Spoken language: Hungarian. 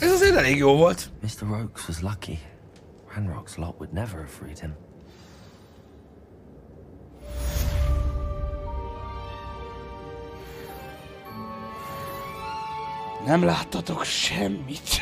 Ez azért elég jó volt. Mr. Oakes was lucky. Ranrock's lot would never have freed him. Nem láttatok semmit.